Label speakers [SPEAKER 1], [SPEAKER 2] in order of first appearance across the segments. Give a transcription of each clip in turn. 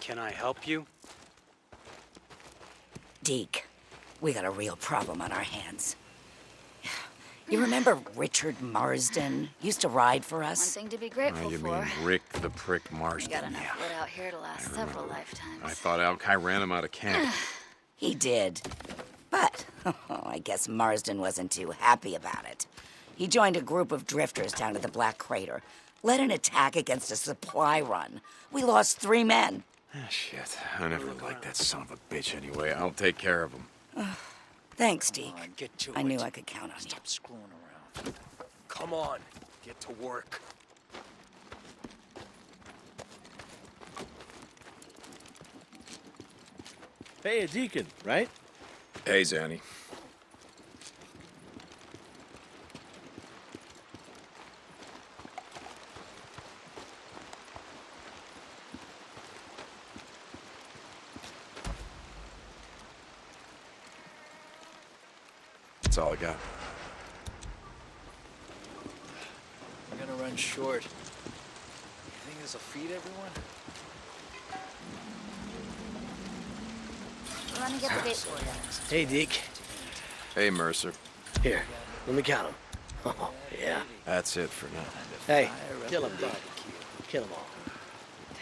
[SPEAKER 1] Can I help you?
[SPEAKER 2] Deke, we got a real problem on our hands. You remember Richard Marsden? Used to ride for us.
[SPEAKER 3] One
[SPEAKER 2] us?
[SPEAKER 3] thing to be grateful
[SPEAKER 4] Oh, you
[SPEAKER 3] for.
[SPEAKER 4] mean Rick the Prick
[SPEAKER 3] You
[SPEAKER 4] Marsden?
[SPEAKER 3] got enough
[SPEAKER 4] Yeah.
[SPEAKER 3] wood out here to last several lifetimes.
[SPEAKER 4] I thought Alki ran him out of camp.
[SPEAKER 2] He did. But oh, I guess Marsden wasn't too happy about it. He joined a group of drifters down at the Black Crater, led an attack against a supply run. We lost three men.
[SPEAKER 4] Ah, shit. I never liked that son of a bitch anyway. I'll take care of him.
[SPEAKER 2] Thanks, Deke.
[SPEAKER 1] On, get to
[SPEAKER 2] I
[SPEAKER 1] it.
[SPEAKER 2] knew I could count on you.
[SPEAKER 1] Stop screwing around. Come on, get to work.
[SPEAKER 5] Hey, a deacon, right?
[SPEAKER 4] Hey, Zanny. That's all I got.
[SPEAKER 6] I'm gonna run short. You think this'll feed everyone?
[SPEAKER 3] Let me get the ah, gate for you.
[SPEAKER 5] Hey, Deke.
[SPEAKER 4] Hey, Mercer.
[SPEAKER 5] Here, let me count them. Oh, yeah.
[SPEAKER 4] That's it for now.
[SPEAKER 5] Hey, kill them, dog. Kill them all.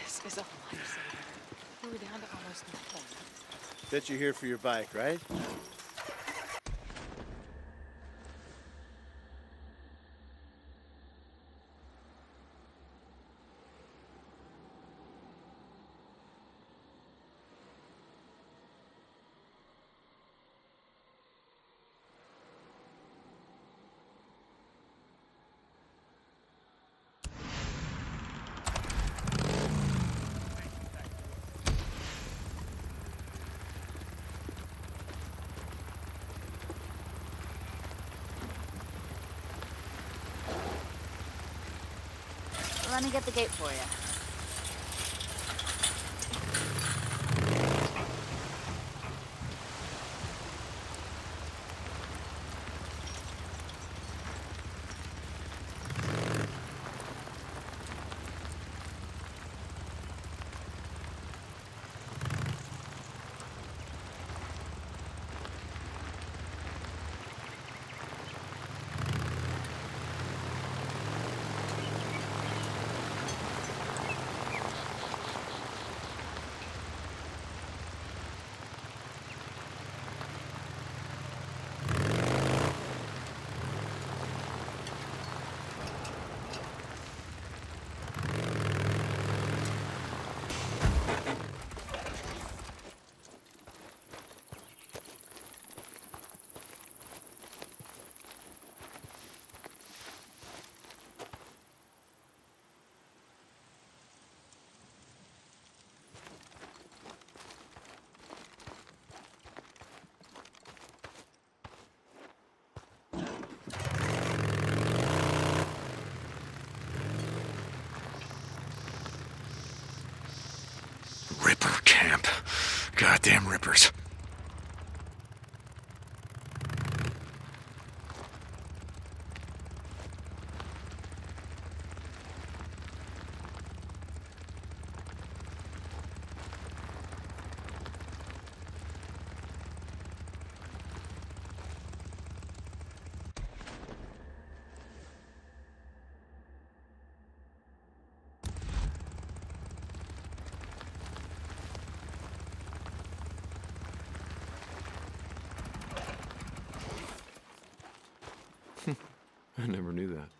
[SPEAKER 7] This is a lifesaver. We're down to almost nothing.
[SPEAKER 5] Bet you're here for your bike, right?
[SPEAKER 3] Let me get the gate for you.
[SPEAKER 4] Ripper camp. Goddamn rippers. I never knew that.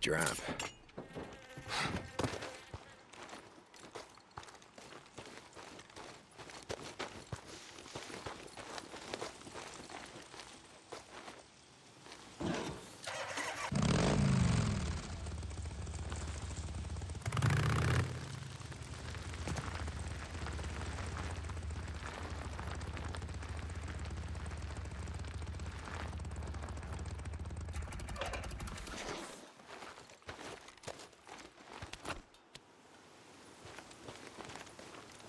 [SPEAKER 4] Drop?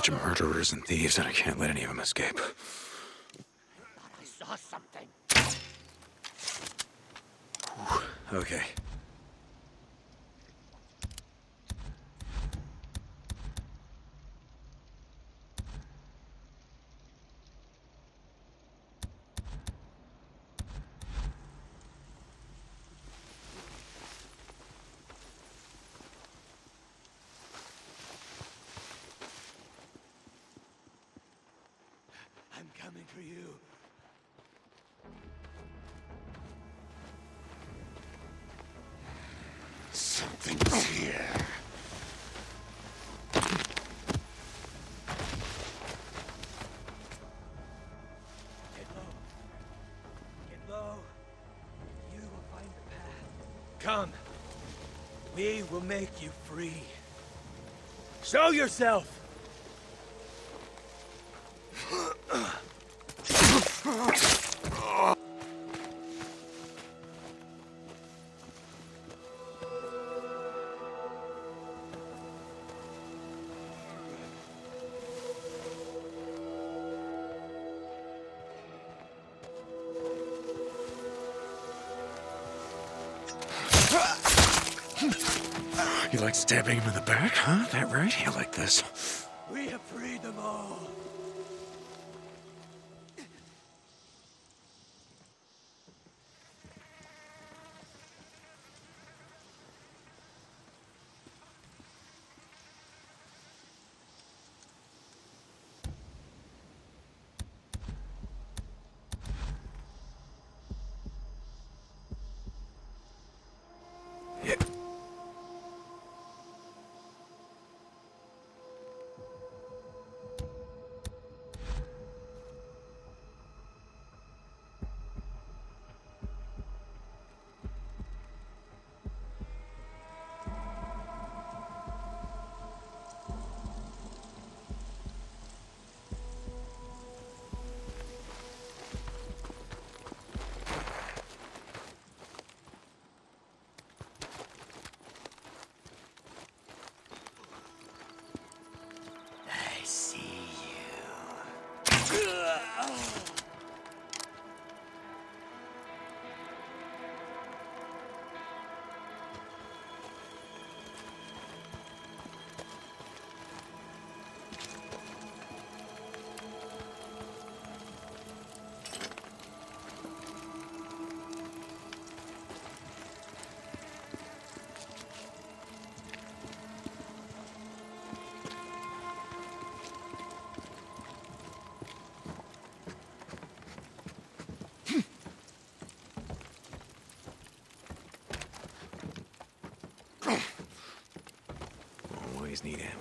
[SPEAKER 4] Bunch of murderers and thieves, and I can't let any of them escape.
[SPEAKER 5] I saw something.
[SPEAKER 4] Okay.
[SPEAKER 1] Something's oh. here.
[SPEAKER 6] Get low. Get low. You will find the path. Come. We will make you free. Show yourself!
[SPEAKER 4] You like stabbing him in the back, huh? That right? You like this? mira.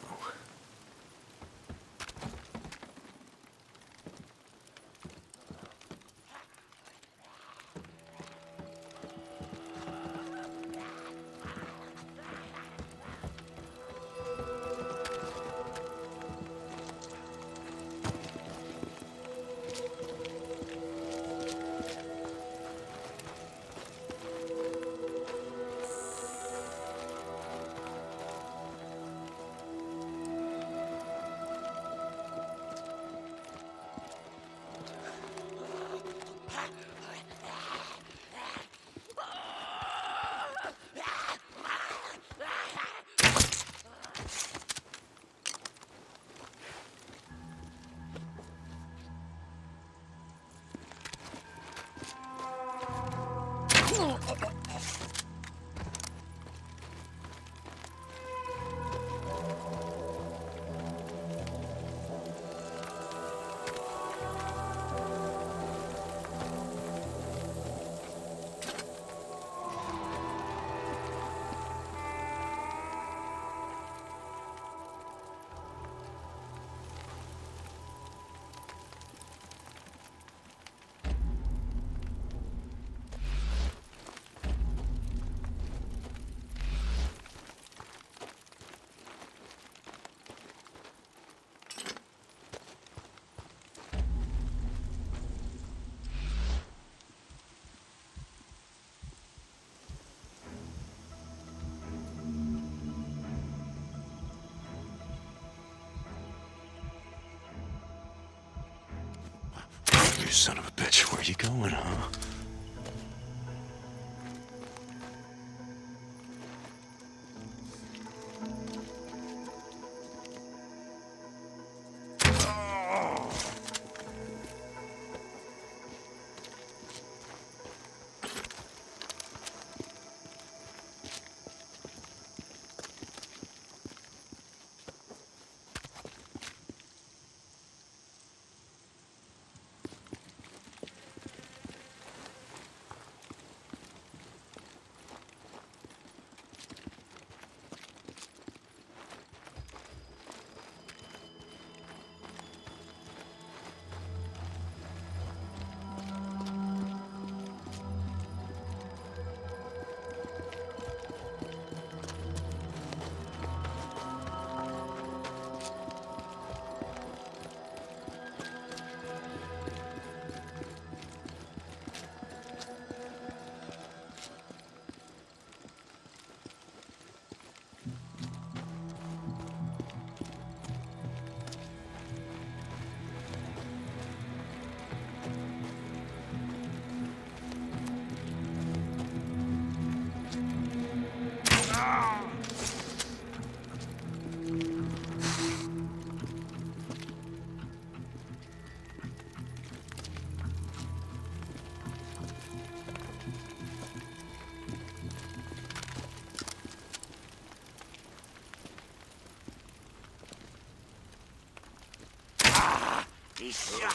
[SPEAKER 4] Son of a bitch, where you going, huh?
[SPEAKER 5] He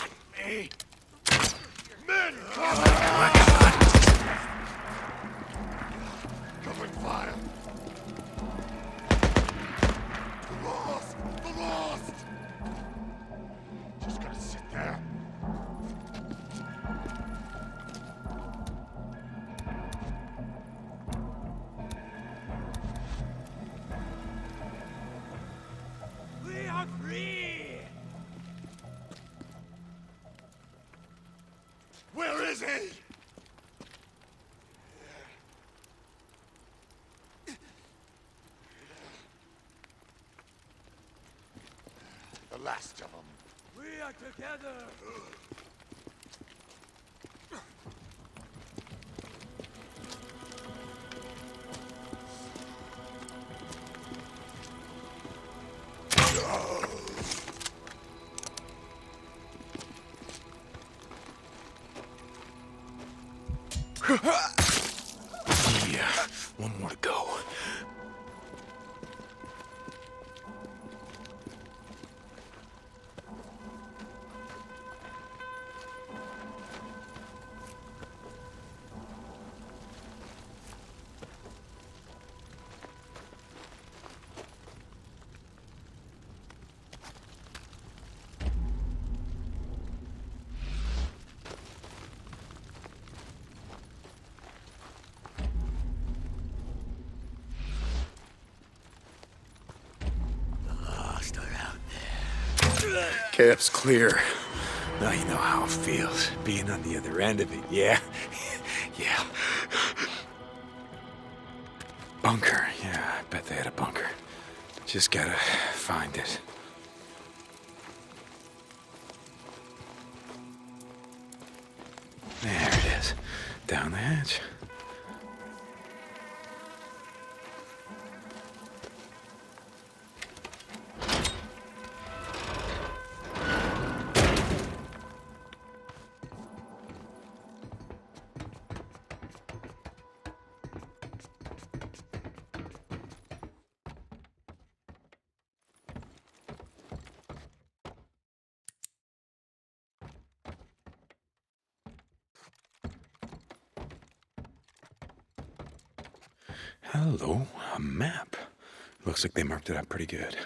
[SPEAKER 5] together.
[SPEAKER 4] Yeah, one more to go. Camp's clear. Now you know how it feels, being on the other end of it, yeah? yeah. Bunker, yeah, I bet they had a bunker. Just gotta find it. There it is. Down the hatch. Hello, a map. Looks like they marked it up pretty good.